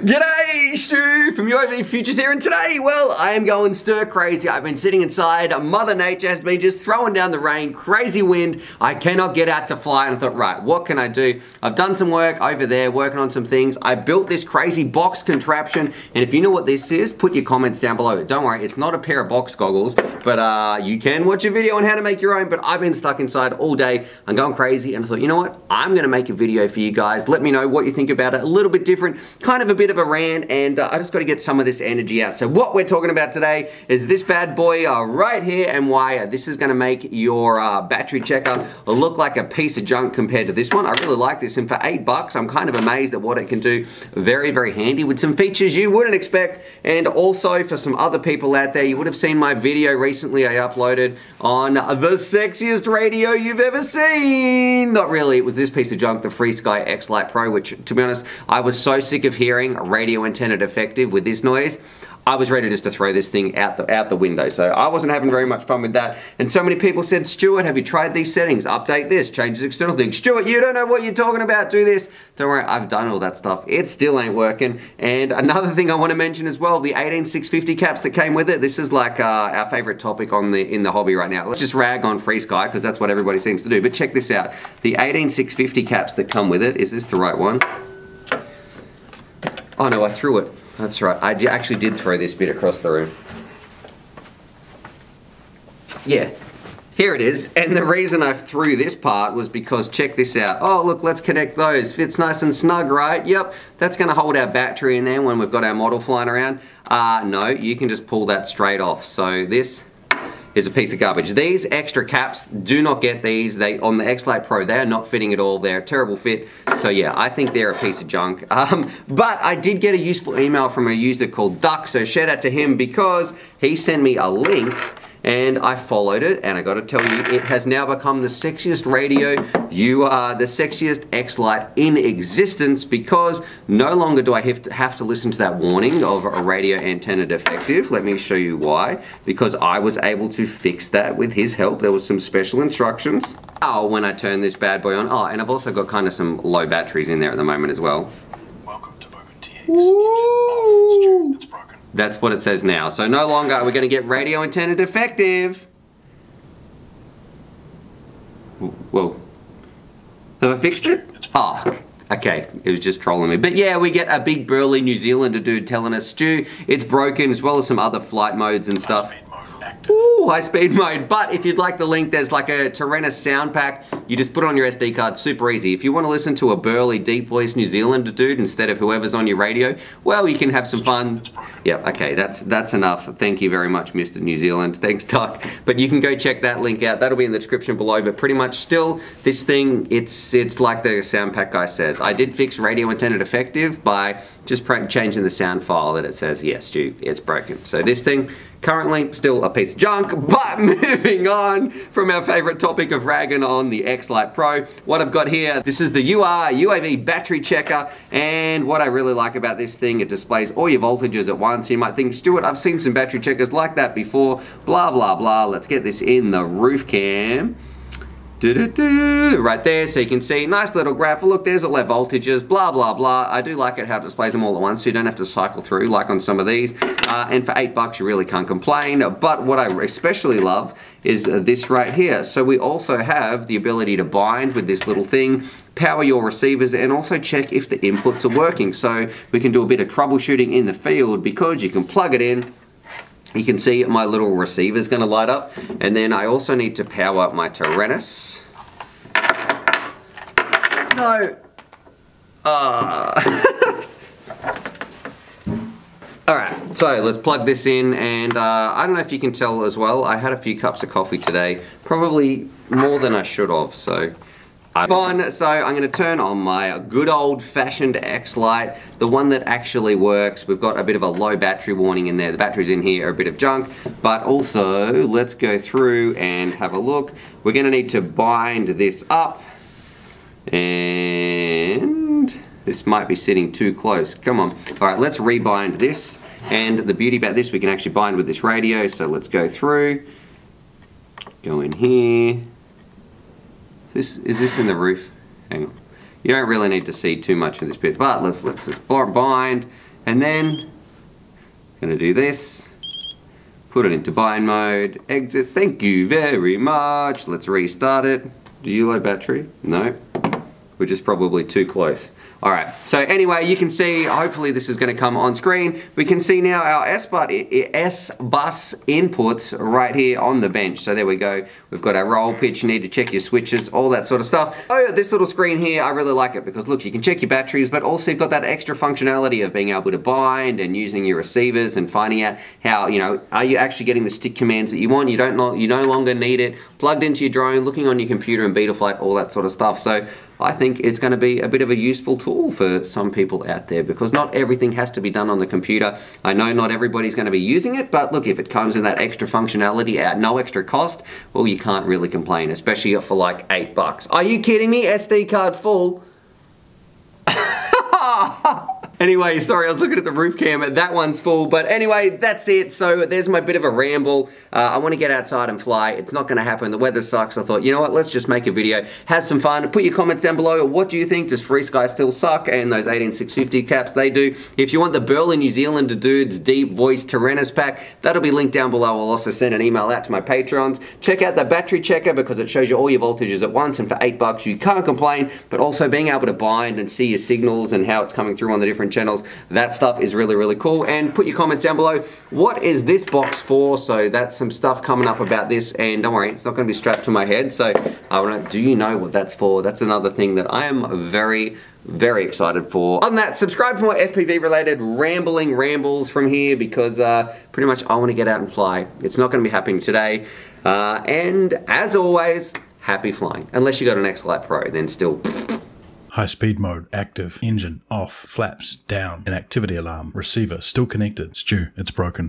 G'day, Stu from UAV Futures here, and today, well, I am going stir crazy. I've been sitting inside. Mother Nature has been just throwing down the rain, crazy wind. I cannot get out to fly, and I thought, right, what can I do? I've done some work over there, working on some things. I built this crazy box contraption, and if you know what this is, put your comments down below. Don't worry, it's not a pair of box goggles, but uh, you can watch a video on how to make your own, but I've been stuck inside all day. I'm going crazy, and I thought, you know what? I'm gonna make a video for you guys. Let me know what you think about it. A little bit different, kind of a bit of a rant and uh, I just got to get some of this energy out. So what we're talking about today is this bad boy uh, right here and why this is going to make your uh, battery checker look like a piece of junk compared to this one. I really like this and for eight bucks I'm kind of amazed at what it can do. Very, very handy with some features you wouldn't expect and also for some other people out there, you would have seen my video recently I uploaded on the sexiest radio you've ever seen. Not really, it was this piece of junk, the FrSky X Lite Pro, which to be honest, I was so sick of hearing radio antenna defective with this noise, I was ready just to throw this thing out the, out the window. So I wasn't having very much fun with that. And so many people said, Stuart, have you tried these settings? Update this, change this external thing. Stuart, you don't know what you're talking about, do this. Don't worry, I've done all that stuff. It still ain't working. And another thing I want to mention as well, the 18650 caps that came with it. This is like uh, our favorite topic on the in the hobby right now. Let's just rag on FrSky because that's what everybody seems to do. But check this out. The 18650 caps that come with it, is this the right one? Oh no, I threw it. That's right. I actually did throw this bit across the room. Yeah, here it is. And the reason I threw this part was because check this out. Oh, look, let's connect those. Fits nice and snug, right? Yep, that's gonna hold our battery in there when we've got our model flying around. Uh, no, you can just pull that straight off. So this is a piece of garbage. These extra caps, do not get these. They On the X-Lite Pro, they are not fitting at all. They're a terrible fit. So yeah, I think they're a piece of junk. Um, but I did get a useful email from a user called Duck, so shout out to him because he sent me a link and I followed it and I got to tell you it has now become the sexiest radio. You are the sexiest X-Lite in existence because no longer do I have to, have to listen to that warning of a radio antenna defective. Let me show you why. Because I was able to fix that with his help. There was some special instructions. Oh when I turn this bad boy on. Oh and I've also got kind of some low batteries in there at the moment as well. Welcome to it's broken that's what it says now. So no longer are we going to get radio antenna defective. Whoa. Have I fixed it? Oh, okay. It was just trolling me. But yeah, we get a big burly New Zealander dude telling us, Stu, it's broken, as well as some other flight modes and stuff active. Ooh, high speed mode. But if you'd like the link, there's like a Taranis sound pack. You just put it on your SD card, super easy. If you want to listen to a burly, deep voice New Zealander dude instead of whoever's on your radio, well, you can have some fun. Yeah, okay, that's that's enough. Thank you very much, Mr. New Zealand. Thanks, Doc. But you can go check that link out. That'll be in the description below. But pretty much still, this thing, it's it's like the sound pack guy says. I did fix radio antenna defective by just changing the sound file that it says, yes, Stu, it's broken. So this thing, Currently, still a piece of junk, but moving on from our favorite topic of ragging on the X-Lite Pro, what I've got here, this is the URUAV battery checker, and what I really like about this thing, it displays all your voltages at once. You might think, Stuart, I've seen some battery checkers like that before, blah, blah, blah. Let's get this in the roof cam. Do -do -do, right there, so you can see, nice little graph. Look, there's all their voltages, blah, blah, blah. I do like it how it displays them all at once, so you don't have to cycle through like on some of these. Uh, and for eight bucks, you really can't complain. But what I especially love is this right here. So we also have the ability to bind with this little thing, power your receivers, and also check if the inputs are working. So we can do a bit of troubleshooting in the field because you can plug it in, you can see my little receiver is going to light up. And then I also need to power up my Taranis. No. Uh. Alright, so let's plug this in and uh, I don't know if you can tell as well, I had a few cups of coffee today, probably more than I should have, so on, so I'm going to turn on my good old-fashioned X-Lite, the one that actually works. We've got a bit of a low battery warning in there. The batteries in here are a bit of junk, but also let's go through and have a look. We're going to need to bind this up, and this might be sitting too close. Come on. All right, let's rebind this, and the beauty about this, we can actually bind with this radio, so let's go through, go in here, is this, is this in the roof? Hang on. you don't really need to see too much of this bit. But let's let's just bind, and then gonna do this. Put it into bind mode. Exit. Thank you very much. Let's restart it. Do you load battery? No. Which is probably too close. All right, so anyway, you can see, hopefully this is gonna come on screen. We can see now our S-Bus inputs right here on the bench. So there we go. We've got our roll pitch, you need to check your switches, all that sort of stuff. Oh, this little screen here, I really like it because look, you can check your batteries, but also you've got that extra functionality of being able to bind and using your receivers and finding out how, you know, are you actually getting the stick commands that you want? You don't, know you no longer need it. Plugged into your drone, looking on your computer and Betaflight, all that sort of stuff. So I think it's going to be a bit of a useful tool for some people out there because not everything has to be done on the computer. I know not everybody's going to be using it, but look, if it comes in that extra functionality at no extra cost, well, you can't really complain, especially for like eight bucks. Are you kidding me? SD card full? Anyway, sorry, I was looking at the roof cam. That one's full. But anyway, that's it. So there's my bit of a ramble. Uh, I want to get outside and fly. It's not going to happen. The weather sucks. I thought, you know what? Let's just make a video. Have some fun. Put your comments down below. What do you think? Does FrSky still suck? And those 18650 caps, they do. If you want the Burley New Zealander Dudes Deep Voice Taranis pack, that'll be linked down below. I'll also send an email out to my patrons. Check out the battery checker because it shows you all your voltages at once. And for eight bucks, you can't complain. But also being able to bind and see your signals and how it's coming through on the different channels. That stuff is really, really cool. And put your comments down below. What is this box for? So that's some stuff coming up about this. And don't worry, it's not going to be strapped to my head. So I want to, do you know what that's for? That's another thing that I am very, very excited for. On that, subscribe for more FPV related rambling rambles from here because uh, pretty much I want to get out and fly. It's not going to be happening today. Uh, and as always, happy flying. Unless you got an X-Lite Pro, then still... High speed mode active, engine off, flaps down, an activity alarm, receiver still connected. Stu, it's broken.